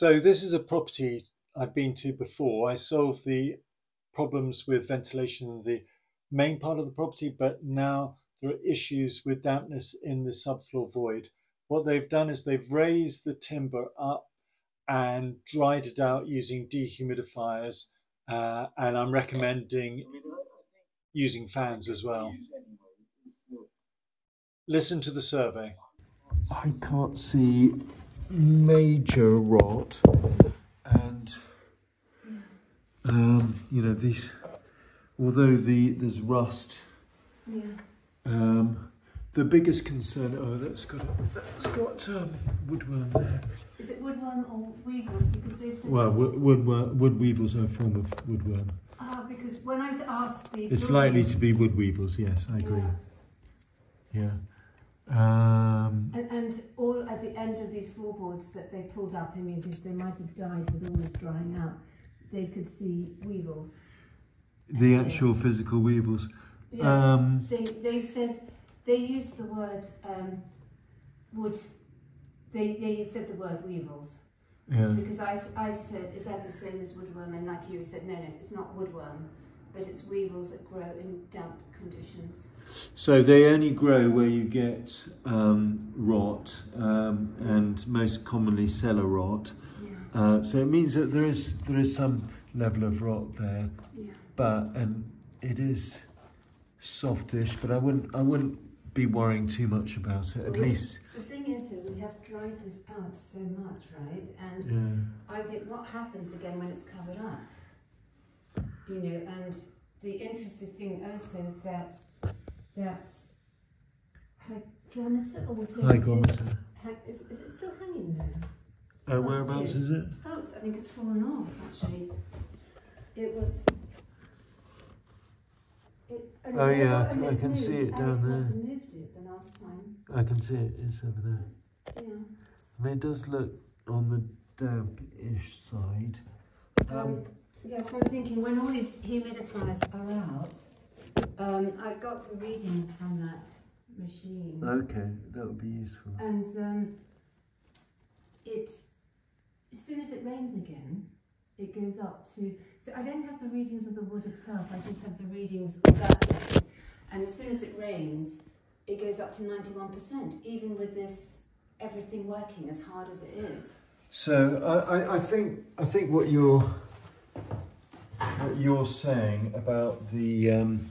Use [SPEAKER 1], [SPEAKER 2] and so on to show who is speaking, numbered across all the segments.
[SPEAKER 1] So this is a property I've been to before. I solved the problems with ventilation in the main part of the property, but now there are issues with dampness in the subfloor void. What they've done is they've raised the timber up and dried it out using dehumidifiers, uh, and I'm recommending using fans as well. Listen to the survey.
[SPEAKER 2] I can't see major rot and um, you know these although the there's rust
[SPEAKER 3] Yeah.
[SPEAKER 2] um, the biggest concern oh that's got that's got um, woodworm there
[SPEAKER 3] Is it woodworm or weevils? Because they
[SPEAKER 2] well wood, woodworm, wood weevils are a form of woodworm
[SPEAKER 3] Ah, because when I asked the.
[SPEAKER 2] it's likely to be wood weevils yes I agree yeah um,
[SPEAKER 3] And, and all at the end of these floorboards that they pulled up, I mean, because they might have died with all this drying out, they could see weevils.
[SPEAKER 2] the actual physical weevils
[SPEAKER 3] Yeah.
[SPEAKER 2] um,
[SPEAKER 3] They, they said, they used the word um, wood, they, they said the word weevils.
[SPEAKER 2] yeah
[SPEAKER 3] Because I, I said, is that the same as woodworm? And like you said, no, no, it's not woodworm, but it's weevils that grow in damp conditions.
[SPEAKER 2] So they only grow where you get um, rot um, and most commonly cellar rot.
[SPEAKER 3] Yeah,
[SPEAKER 2] Uh, so it means that there is there is some level of rot there,
[SPEAKER 3] yeah.
[SPEAKER 2] but and it is softish. But I wouldn't I wouldn't be worrying too much about it. At
[SPEAKER 3] Well,
[SPEAKER 2] least
[SPEAKER 3] The thing is that we have dried this out so much, right? And
[SPEAKER 2] yeah.
[SPEAKER 3] I think what happens again when it's covered up? You know, and the interesting thing also is that that hygrometer or whatever it is,
[SPEAKER 2] Hygrometer.
[SPEAKER 3] is, is it still hanging there?
[SPEAKER 2] Uh, whereabouts is it?
[SPEAKER 3] Oh, it's, I think it's fallen off actually. It was. It,
[SPEAKER 2] Oh, yeah, I can- I can see it down there.
[SPEAKER 3] must have moved it the last time.
[SPEAKER 2] I can see it. It's over there.
[SPEAKER 3] Yeah.
[SPEAKER 2] I mean, it does look on the damp-ish side.
[SPEAKER 3] Um, yes, I'm thinking when all these humidifiers are out, um, I've got the readings from that machine,
[SPEAKER 2] Okay, that would be useful.
[SPEAKER 3] and um, it as soon as it rains again, it goes up to. So I don't have the readings of the wood itself. I just have the readings of that, and as soon as it rains, it goes up to 91%, even with this everything working as hard as it is.
[SPEAKER 2] So I, I, I think I think what you're what you're saying about the um,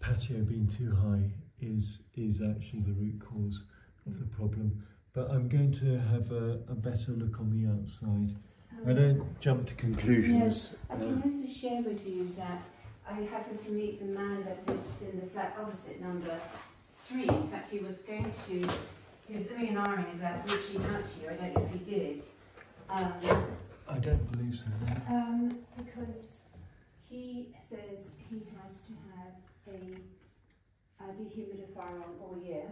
[SPEAKER 2] patio being too high is is actually the root cause of the problem. But I'm going to have a, a better look on the outside. I don't jump to conclusions.
[SPEAKER 3] I can also share with you that I happened to meet the man that lives in the flat opposite number three. In fact, he was going to, he was doing an ironing about reaching out to you. I don't know if he did. Um,
[SPEAKER 2] don't believe so. no.
[SPEAKER 3] um, because he says he has to have a, a dehumidifier on all year.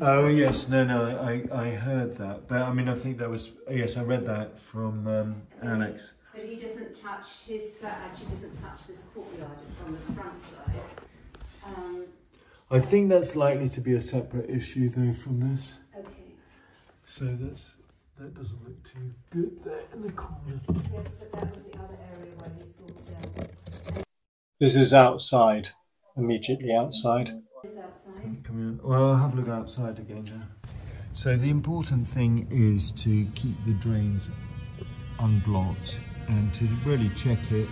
[SPEAKER 2] Oh
[SPEAKER 3] house.
[SPEAKER 2] yes, no, no, I, I heard that, but I mean, I think that was yes, I read that from um, Alex.
[SPEAKER 3] But he doesn't touch, his flat actually doesn't touch this courtyard, it's on the front side. Um,
[SPEAKER 2] I think that's likely to be a separate issue though from this.
[SPEAKER 3] okay,
[SPEAKER 2] So that's that doesn't look too good there in the corner.
[SPEAKER 3] yes, but that was the other area where he sorted out.
[SPEAKER 1] This is outside, immediately outside.
[SPEAKER 3] Outside.
[SPEAKER 2] Come here. Well, I'll have a look outside again now. So the important thing is to keep the drains unblocked and to really check it.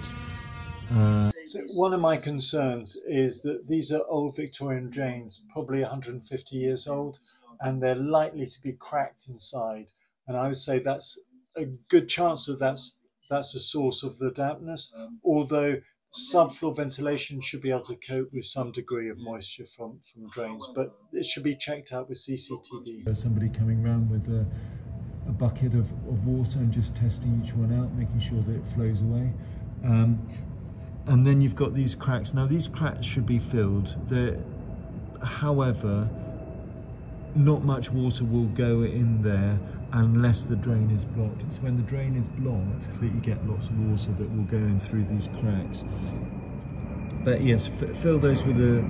[SPEAKER 2] Uh,
[SPEAKER 1] So one of my concerns is that these are old Victorian drains, probably 150 years old, and they're likely to be cracked inside. And I would say that's a good chance that that's that's the source of the dampness. Although subfloor ventilation should be able to cope with some degree of moisture from from drains, but it should be checked out with CCTV.
[SPEAKER 2] Somebody coming round with a, a bucket of, of water and just testing each one out, making sure that it flows away. Um, and then you've got these cracks. Now these cracks should be filled. They're, however, not much water will go in there unless the drain is blocked. It's when the drain is blocked that you get lots of water that will go in through these cracks. But yes, fill those with a,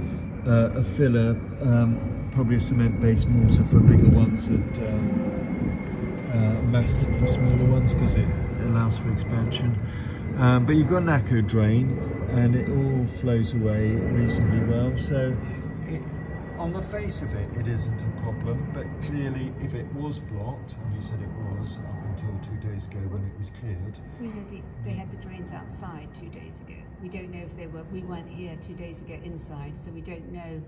[SPEAKER 2] uh, a filler, um, probably a cement-based mortar for bigger ones and um, uh, mastic for smaller ones because it allows for expansion. Um, but you've got an ACO drain and it all flows away reasonably well. So it, on the face of it, it isn't a problem, but clearly if it was blocked, and you said it was up until two days ago when it was cleared.
[SPEAKER 3] We know the, they had the drains outside two days ago. We don't know if they were, we weren't here two days ago inside, so we don't know.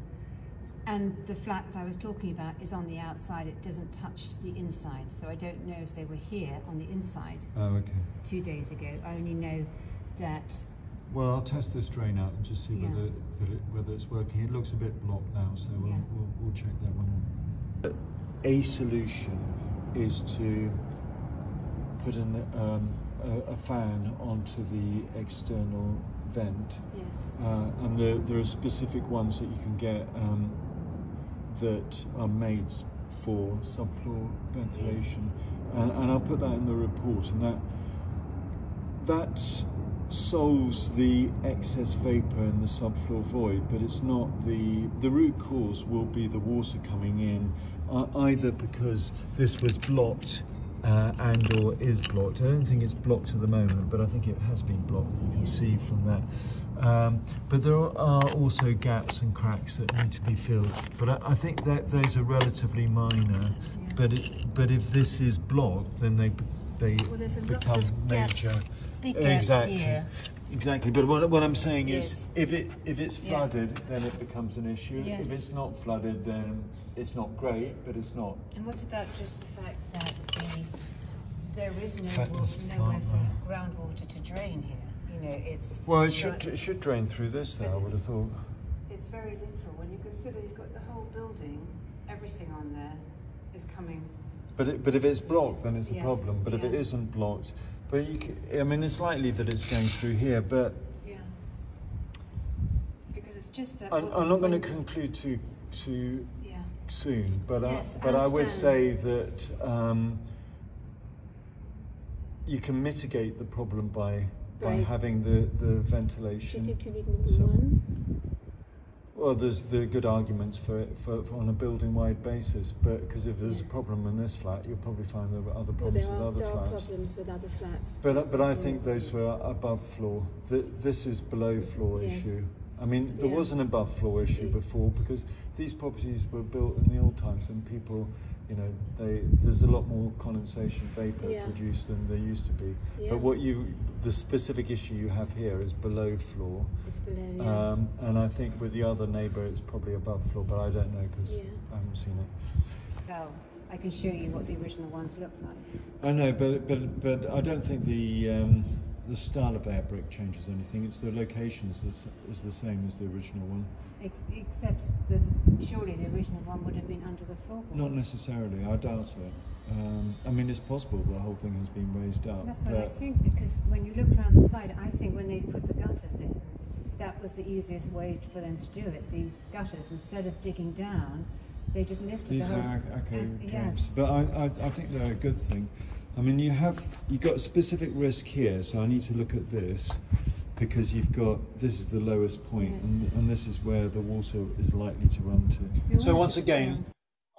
[SPEAKER 3] And the flat that I was talking about is on the outside, it doesn't touch the inside, so I don't know if they were here on the inside
[SPEAKER 2] Oh, okay.
[SPEAKER 3] two days ago. I only know that
[SPEAKER 2] Well, I'll test this drain out and just see
[SPEAKER 3] Yeah.
[SPEAKER 2] whether that it, whether it's working. It looks a bit blocked now, so we'll,
[SPEAKER 3] Yeah.
[SPEAKER 2] we'll, we'll check that one out. A solution is to put an, um, a, a fan onto the external vent,
[SPEAKER 3] yes,
[SPEAKER 2] uh, and there, there are specific ones that you can get um, that are made for subfloor ventilation, and, and I'll put that in the report, and that that solves the excess vapor in the subfloor void, but it's not the the root cause will be the water coming in, uh, either because this was blocked uh, and or is blocked. I don't think it's blocked at the moment, but I think it has been blocked. You can see from that. Um, but there are also gaps and cracks that need to be filled. But I, I think that those are relatively minor. But it, but if this is blocked, then they they
[SPEAKER 3] Well, there's a lot
[SPEAKER 2] become major.
[SPEAKER 3] gaps
[SPEAKER 2] exactly.
[SPEAKER 3] here.
[SPEAKER 2] Exactly. But what, what I'm saying
[SPEAKER 3] Yes.
[SPEAKER 2] is, if it if it's
[SPEAKER 3] Yeah.
[SPEAKER 2] flooded, then it becomes an issue.
[SPEAKER 3] Yes.
[SPEAKER 2] If it's not flooded, then it's not great, but it's not.
[SPEAKER 3] And what about just the fact that the, there is no nowhere for groundwater to drain here? You know, it's
[SPEAKER 2] Well, it should it should drain through this. Though I would have thought.
[SPEAKER 3] It's very little when you consider you've got the whole building, everything on there is coming.
[SPEAKER 2] But it, but if it's blocked, then it's a
[SPEAKER 3] Yes,
[SPEAKER 2] problem. But if it
[SPEAKER 3] yeah.
[SPEAKER 2] isn't blocked, but you, c- I mean, it's likely that it's going through here. But
[SPEAKER 3] Yeah. Because it's just that.
[SPEAKER 2] I'm, I'm not going to conclude too too
[SPEAKER 3] Yeah.
[SPEAKER 2] soon, but
[SPEAKER 3] Yes,
[SPEAKER 2] I, but I would say that um, you can mitigate the problem by by
[SPEAKER 4] Right.
[SPEAKER 2] having the the
[SPEAKER 4] Do you
[SPEAKER 2] ventilation.
[SPEAKER 4] think you need more
[SPEAKER 2] So-
[SPEAKER 4] than one?
[SPEAKER 2] Well, there's the good arguments for it for, for on a building-wide basis, but because if there's a problem in this flat, you'll probably find there were other
[SPEAKER 4] Well,
[SPEAKER 2] problems
[SPEAKER 4] there
[SPEAKER 2] with other
[SPEAKER 4] there are
[SPEAKER 2] flats.
[SPEAKER 4] problems with other flats.
[SPEAKER 2] But but I think those were above floor. Th this is below floor
[SPEAKER 4] Yes.
[SPEAKER 2] issue. I mean, there
[SPEAKER 4] Yeah.
[SPEAKER 2] was an above floor issue
[SPEAKER 4] Mm.
[SPEAKER 2] before because these properties were built in the old times, and people, you know, they there's a lot more condensation vapor
[SPEAKER 4] Yeah.
[SPEAKER 2] produced than there used to be.
[SPEAKER 4] Yeah.
[SPEAKER 2] But what you the specific issue you have here is below floor.
[SPEAKER 4] It's below, yeah.
[SPEAKER 2] Um, and I think with the other neighbour, it's probably above floor, but I don't know because
[SPEAKER 4] Yeah.
[SPEAKER 2] I haven't seen it.
[SPEAKER 3] Well, I can show you what the original ones look like.
[SPEAKER 2] I know, but but but I don't think the um, the style of air brick changes anything. It's the location is, is the same as the original one.
[SPEAKER 3] Ex- except the surely the original one would have been under the floorboards.
[SPEAKER 2] Not necessarily. I doubt it. Um, I mean, it's possible the whole thing has been raised up.
[SPEAKER 3] That's what I think because when you look around the side, I think when they put the gutters in, that was the easiest way for them to do it. These gutters, instead of digging down, they just lifted
[SPEAKER 2] these
[SPEAKER 3] the
[SPEAKER 2] are
[SPEAKER 3] whole.
[SPEAKER 2] ACO
[SPEAKER 3] and-
[SPEAKER 2] drains.
[SPEAKER 3] yes.
[SPEAKER 2] But I, I, I think they're a good thing. I mean, you have you got a specific risk here, so I need to look at this because you've got this is the lowest point,
[SPEAKER 3] Yes.
[SPEAKER 2] and, and this is where the water is likely to run to.
[SPEAKER 3] You
[SPEAKER 1] So
[SPEAKER 3] want
[SPEAKER 1] once again,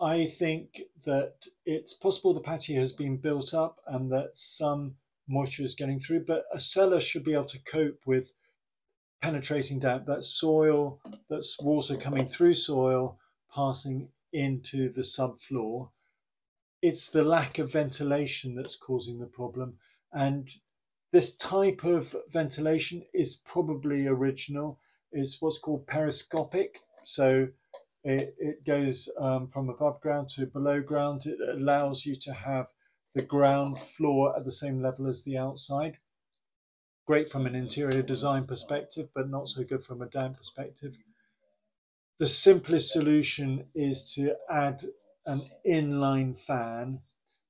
[SPEAKER 1] I think that it's possible the patio has been built up and that some moisture is getting through, but a cellar should be able to cope with penetrating damp. that soil, that's water coming through soil, passing into the subfloor. It's the lack of ventilation that's causing the problem. And this type of ventilation is probably original. It's what's called periscopic. So it, it goes um, from above ground to below ground. It allows you to have the ground floor at the same level as the outside. Great from an interior design perspective, but not so good from a damp perspective. The simplest solution is to add an inline fan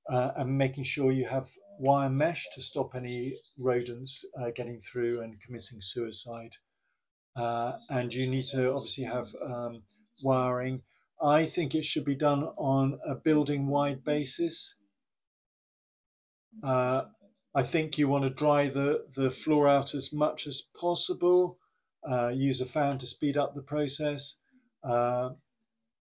[SPEAKER 1] uh, and making sure you have wire mesh to stop any rodents uh, getting through and committing suicide. Uh, and you need to obviously have um, wiring. I think it should be done on a building wide basis. Uh, I think you want to dry the, the floor out as much as possible. Uh, use a fan to speed up the process.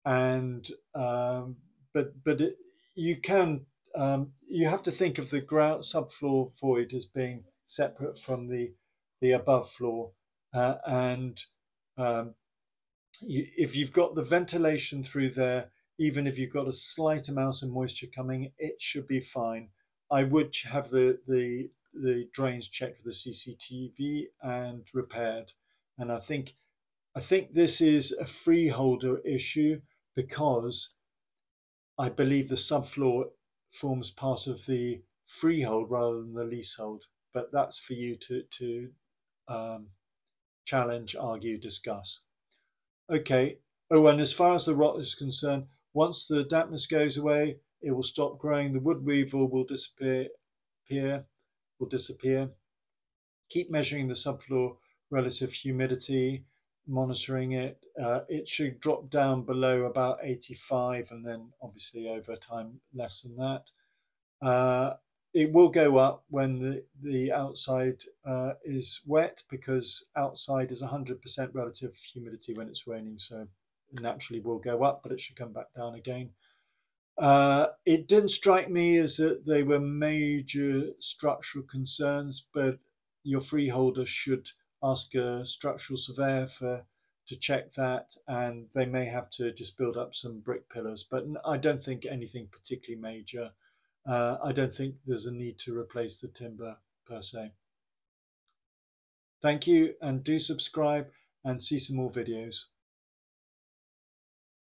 [SPEAKER 1] And um, but but it, you can um, you have to think of the ground subfloor void as being separate from the the above floor, uh, and um, you, if you've got the ventilation through there, even if you've got a slight amount of moisture coming, it should be fine. I would have the the the drains checked with the CCTV and repaired, and I think I think this is a freeholder issue because I believe the subfloor forms part of the freehold rather than the leasehold. But that's for you to to um, challenge, argue, discuss. Okay. Oh, and as far as the rot is concerned, once the dampness goes away, it will stop growing. The wood weevil will disappear, appear, will disappear. Keep measuring the subfloor relative humidity, monitoring it. Uh, it should drop down below about 85 and then obviously over time less than that. Uh, it will go up when the, the outside uh, is wet because outside is 100% relative humidity when it's raining. So naturally will go up, but it should come back down again. Uh, it didn't strike me as that they were major structural concerns, but your freeholder should ask a structural surveyor for to check that, and they may have to just build up some brick pillars. But I don't think anything particularly major. Uh, I don't think there's a need to replace the timber per se. Thank you, and do subscribe and see some more videos.